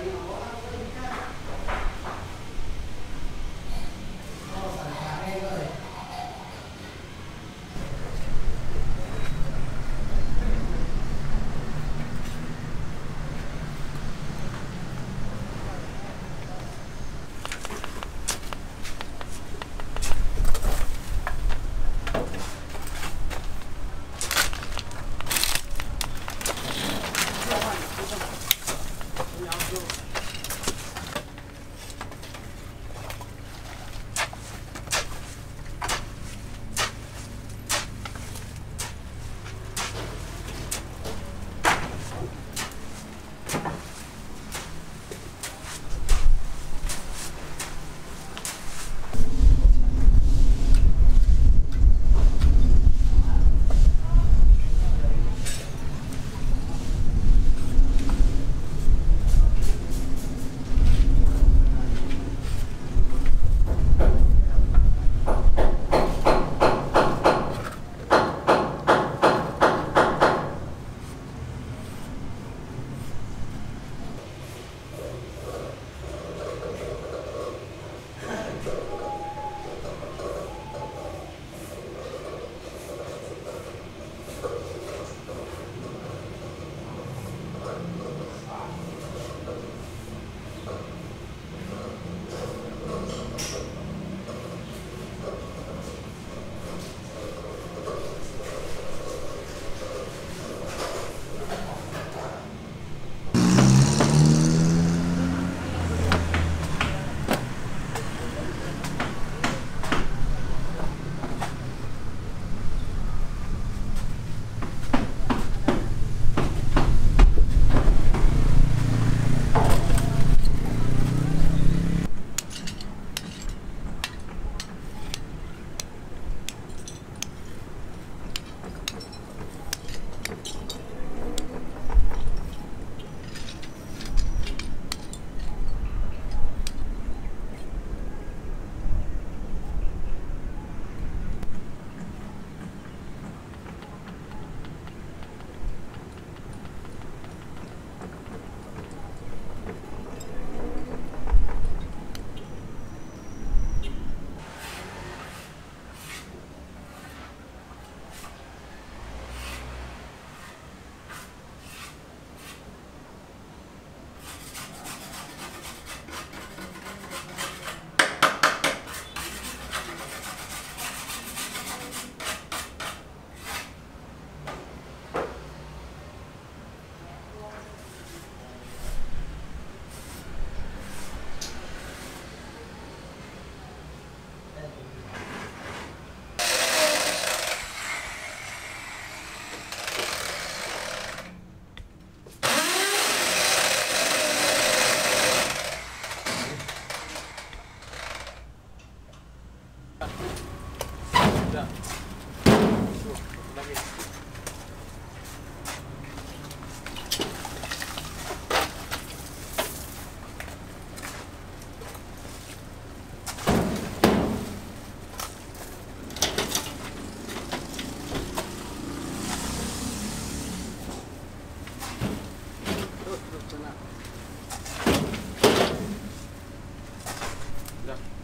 Thank you. Ya.